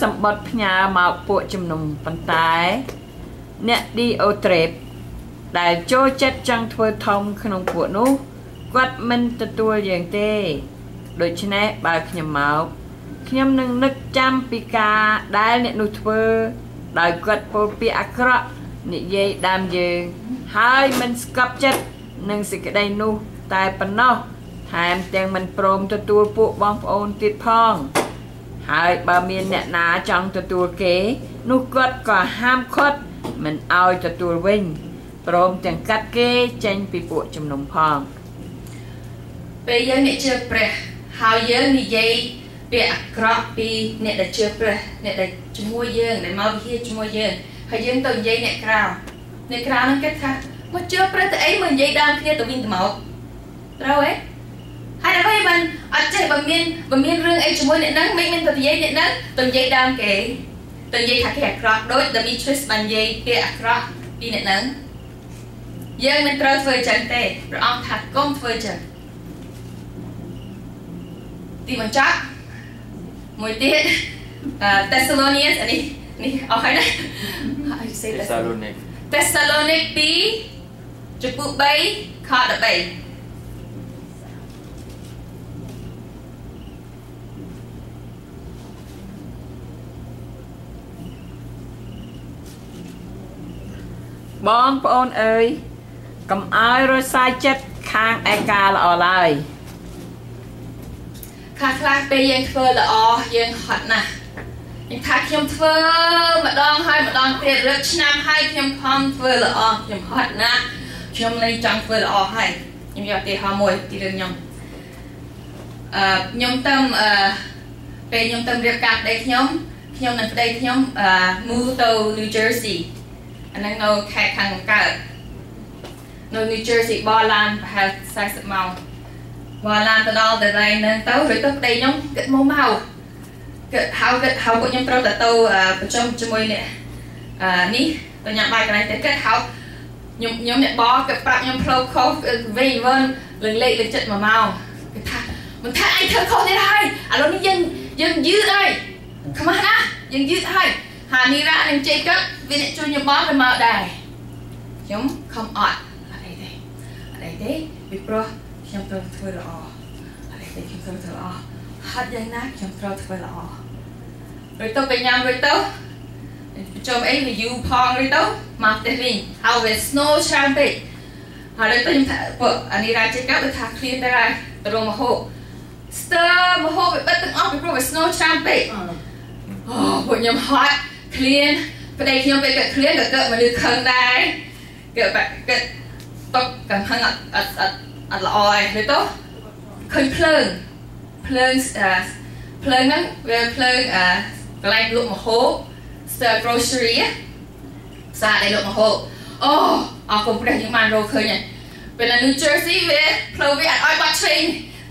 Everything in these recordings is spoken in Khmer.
ធ្វើសម្បត្តិផ្ញើមកពួកជំនុំប៉ុន្តែ អ្នកឌីអូត្រេបដែលចូលចិត្តចង់ធ្វើធំក្នុងពួកនោះគាត់មិនទទួលយើងទេ ដូច្នេះបើខ្ញុំមកខ្ញុំនឹងនឹកចាំពីការដែលអ្នកនោះធ្វើដោយគាត់ពោលពាក្យអាក្រក់និយាយដើមយើងហើយមិនស្កប់ចិត្តនឹងសេចក្តីនោះតែប៉ុណ្ណោះថែមទាំងមិនព្រមទទួលពួកបងប្អូនទៀតផង ហើយបើមានអ្នកណាចង់ទទួលគេ នោះគាត់ក៏ហាមឃាត់មិនឲ្យទទួលវិញព្រមទាំងកាត់គេចេញពីពួកជំនុំផងពេលយើងអ្នកជឿព្រះហើយយើងនិយាយពាក្យអាក្រក់ពីអ្នកដែលជឿព្រះអ្នកដែលជាមួយយើងដែលមកវិហារជាមួយយើងហើយយើងទៅនិយាយអ្នកក្រៅអ្នកក្រៅហ្នឹងគេថាមកជឿព្រះទៅអីមកនិយាយដើមគ្នាទៅវិញទៅមកត្រូវទេ ហើយដល់ពេលមិនអត់ចេះបើមានបើមានរឿងអីជាមួយអ្នកហ្នឹងមិនមានទៅនិយាយអ្នកហ្នឹងទៅនិយាយដើមគេទៅនិយាយថាគេអាក្រក់ដូច Demetrius បាននិយាយពាក្យអាក្រក់ពីអ្នកហ្នឹងយើងមិនត្រូវធ្វើចឹងទេព្រះអង្គថាកុំធ្វើចឹងទីបញ្ចប់មួយទៀត Thessalonians អានេះនេះអស់ហើយណា How you say Thessalonic Thessalonic 2ចំពោះ3ខ13 បងប្អូនអើយកុំឲ្យរសាយចិត្តខាងឯកាល្អឡើយខ្លះខ្លះពេលយើងធ្វើល្អយើងហត់ណាស់ខ្ញុំថាខ្ញុំធ្វើម្ដងហើយម្ដងទៀតរឹកឆ្នាំហើយខ្ញុំខំធ្វើល្អខ្ញុំហត់ណាស់ខ្ញុំលែងចង់ធ្វើល្អហើយខ្ញុំយកទីហោមួយទីរឿងខ្ញុំអឺខ្ញុំទៅអឺពេលខ្ញុំទៅរៀបការប្តីខ្ញុំខ្ញុំនិងប្តីខ្ញុំអឺ move ទៅ New Jersey អាហ្នឹងនៅខេត្តខាងកើតនៅ New Jersey បរឡានប្រហែល40ម៉ោងបរឡានទៅដល់តែរែងហ្នឹងទៅឬទៅប្តីខ្ញុំគិតមកមកគិតហៅគិតហៅពួកខ្ញុំត្រូវតែទៅប្រជុំជាមួយអ្នកអានេះទៅញ៉ាំបាយកន្លែងទៅគិតហៅខ្ញុំខ្ញុំអ្នកបគិតប្រាប់ខ្ញុំផ្លូវខុសវិញវិនលឹងលេខលឹងចិត្ត1ម៉ោងគេថាមិនថាឯងធ្វើខុសទៀតហើយឥឡូវនេះយើងយើងយឺតហើយខ្មាស់ណាយើងយឺតហើយ ហានីរ៉ានិងជេកឹបវាអ្នកជួយខ្ញុំបងទៅមកដែរខ្ញុំខំអត់អត់អីទេអត់អីទេពីព្រោះខ្ញុំត្រូវធ្វើល្អអត់អីទេខ្ញុំត្រូវធ្វើល្អហត់យ៉ាងណាខ្ញុំត្រូវធ្វើល្អរួចទៅទៅញ៉ាំរួចទៅប្រជុំអីវាយូរផងរួចទៅមកផ្ទះវិញហើយវា snow ច្រើនពេកហើយលើទៅខ្ញុំថាពួកអានីរ៉ាជេកឹបទៅថា clean ទៅហើយទៅរងមហោ stir មហោវាបិទទាំងអស់ពីព្រោះវា snow ច្រើនពេកអូពួកខ្ញុំហត់ clean ប្តីខ្ញុំពេលគាត់ clean ក៏កើតមនុស្សខឹងដែរគាត់បាក់គាត់ຕົកកំហឹងអត់អត់អត់អត់ល្អឯងទៅឃើញភ្លើងភ្លើងភ្លើងហ្នឹងវាភ្លើងអកន្លែងលក់ម្ហូប Star Grocery ផ្សារដែលលក់ម្ហូបអូអរគុណព្រះយើងបានរកឃើញហើយពេលនៅ New Jersey វាផ្លូវវាអត់ឲ្យបាត់ឆ្វេង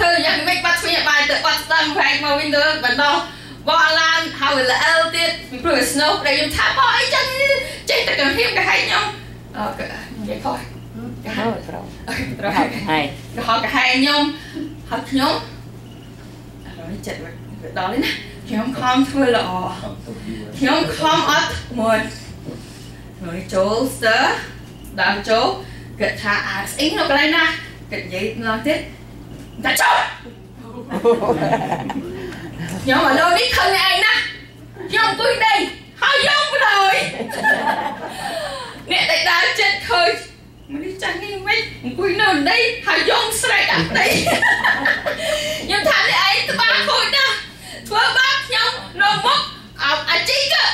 ធ្វើយ៉ាងម៉េចបាត់ឆ្វេងឲ្យបានទៅបាត់ស្ទឹងប្រែកមកវិញទៅបណ្ដោះ បោះឡានហើយល្អលទៀតពីព្រោះ snow ដែលខ្ញុំថាបោះអីចឹងចេះតែកំហៀមកាហែកខ្ញុំអឺនិយាយខុសកាហែកត្រូវត្រូវហៅកាហែកទៅហៅកាហែកខ្ញុំហើយខ្ញុំឥឡូវនេះចិត្តដល់នេះណាខ្ញុំខំធ្វើល្អខ្ញុំខំអត់មួយហើយចូលស្ទើដល់ចូលគាត់ថាអាស្អីនៅកន្លែងណាគាត់និយាយឡើងទៀតតែចូល ខ្ញុំឥឡូវនេះឃើញឯងណាខ្ញុំអង្គុយដីហើយយកបណ្ដោយអ្នកដែលដើរចិត្តឃើញមនុស្សចាស់នេះវិញអង្គុយនៅដីហើយយកស្រែកដាក់ដីខ្ញុំថាអ្នកឯងត្បាល់ខូចណាស់ធ្វើបាបខ្ញុំនៅមុខអាជីក៏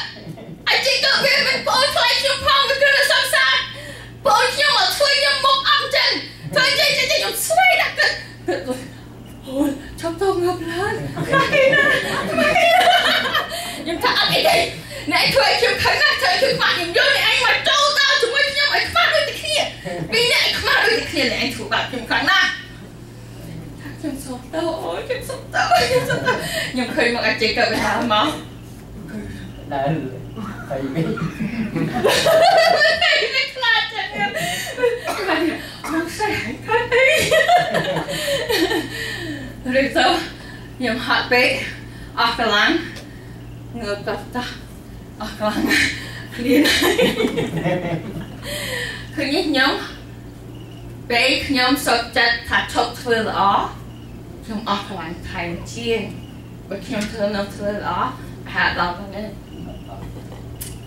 អាជីក៏វាមិនបងថ្លៃខ្ញុំផងវាគឺសង្សារបងខ្ញុំមកធ្វើខ្ញុំមុខអត់ចឹងធ្វើចេះចេះខ្ញុំស្រែកដាក់គាត់អូ ឈប់ទៅងាប់ឡើយខ្លាំងណាស់ខ្ញុំថាអត់អីទេអ្នកធ្វើឲ្យខ្ញុំខឹងណាស់ធ្វើឲ្យខ្ញុំខ្មាស់ខ្ញុំយកអ្នកឯងមកចូលទៅជាមួយខ្ញុំឲ្យខ្មាស់ដូចតែគ្នាពីរអ្នកខ្មាស់ដូចតែ ឬទៅខ្ញុំហត់ពេកអស់កម្លាំងងើបតតអស់ខ្លាំងគ្រៀនឃើញនេះខ្ញុំពេលខ្ញុំសុខចិត្តថាឈប់ធ្វើល្អខ្ញុំអស់ខ្លាំងថែមជាងបើខ្ញុំធ្វើនៅធ្វើល្អប្រហែលដល់ប៉ុណ្ណឹង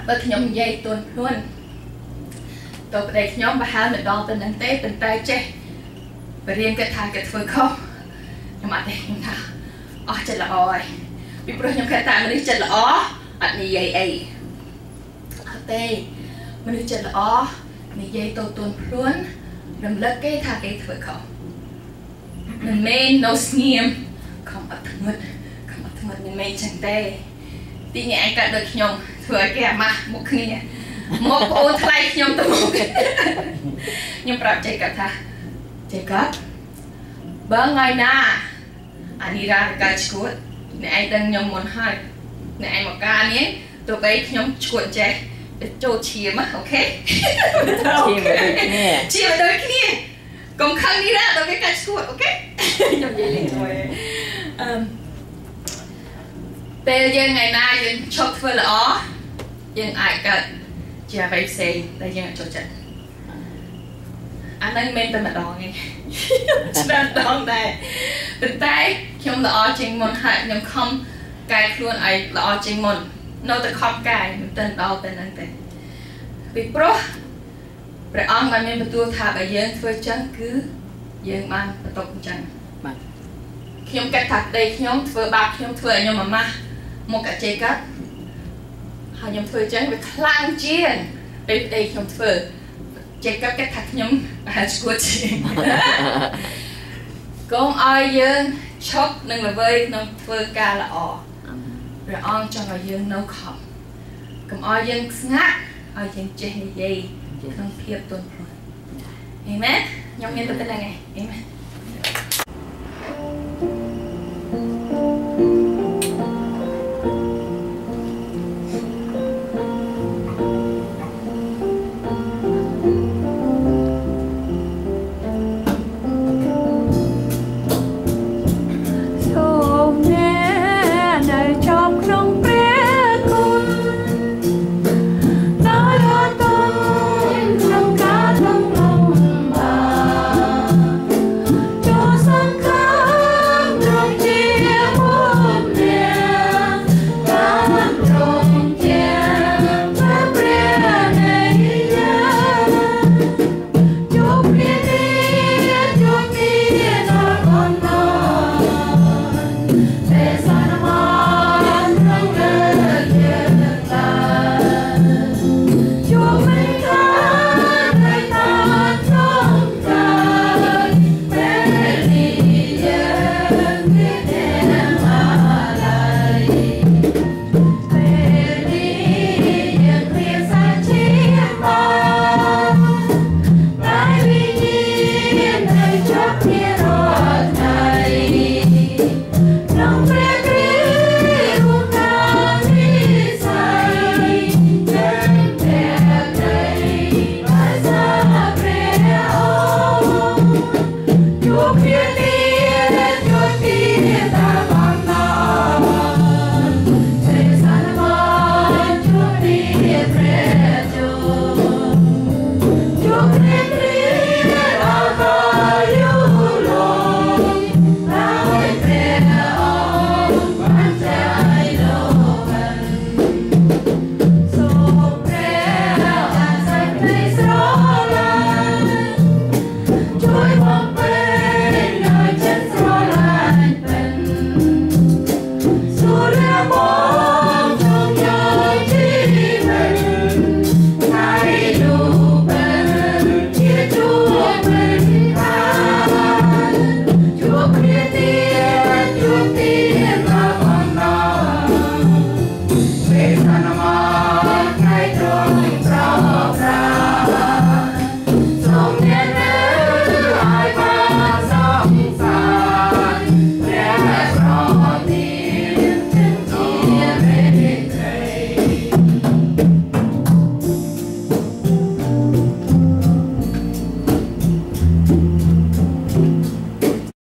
បើខ្ញុំនិយាយទន់ភ្លន់តើប្តីខ្ញុំប្រហែលមិនដល់ប៉ុណ្ណឹងទេប៉ុន្តែចេះបរៀនគិតថាគេធ្វើខុស ខ្ញុំអត់ទេខ្ញុំថាអស់ចិត្តល្អហើយពីព្រោះខ្ញុំគិតថាមនុស្សចិត្តល្អអត់និយាយអីអត់ទេមនុស្សចិត្តល្អនិយាយទៅទន់ភ្លន់រំលឹកគេថាគេធ្វើខុសមិនមែននៅស្ងៀមខំអត់ធ្ងន់ខំអត់ធ្ងន់មិនមែនចឹងទេទីនេះឯងកើតដូចខ្ញុំធ្វើឲ្យគេអាម៉ាស់មុខគ្នាមកប្អូនថ្លៃខ្ញុំទៅមុខខ្ញុំប្រាប់ចេគាត់ថាចេគាត់បើថ្ងៃណា អានេះរ៉ាកាឈួតអ្នកឯងដឹងខ្ញុំមុនហើយអ្នកឯងមកការនេះទោះបីខ្ញុំឈួតចេះទៅចូលឈាមអូខេឈាមដូចគ្នាឈាមដូចគ្នាកុំខឹងនេះណាដល់វាកាច់ឈួតអូខេខ្ញុំនិយាយលេងជាមួយអឺពេលយើងថ្ងៃណាយើងឈប់ធ្វើល្អយើងអាចកើតជាអ្វីផ្សេងដែលយើងអត់ចូលចិត្ត អាហ្នឹងមិនតែម្ដងទេច្រើនដងដែរប៉ុន្តែខ្ញុំល្អជាងមុនហើយខ្ញុំខំកែខ្លួនឲ្យល្អជាងមុននៅតែខំកែមិនទៅដល់ទៅហ្នឹងទេពីព្រោះព្រះអង្គបានមានបន្ទូលថាបើយើងធ្វើចឹងគឺយើងបានបន្ទុកអញ្ចឹងបាទខ្ញុំគិតថាប្តីខ្ញុំធ្វើបាបខ្ញុំធ្វើឲ្យខ្ញុំអាម៉ាស់មកកាចេកាត់ហើយខ្ញុំធ្វើចឹងវាខ្លាំងជាងពេលប្តីខ្ញុំធ្វើ ចេកាត់គិតថាខ្ញុំប្រហែលឈួតជាងកុំឲ្យយើងឈប់នឹងល្វើយក្នុងធ្វើការល្អព្រះអង្គចង់ឲ្យយើងនៅខំកុំឲ្យយើងស្ងាត់ឲ្យយើងចេះនិយាយក្នុងភាពទន់ភ្លន់អេមែនខ្ញុំមានតែប៉ុណ្្នឹងឯងអេមែន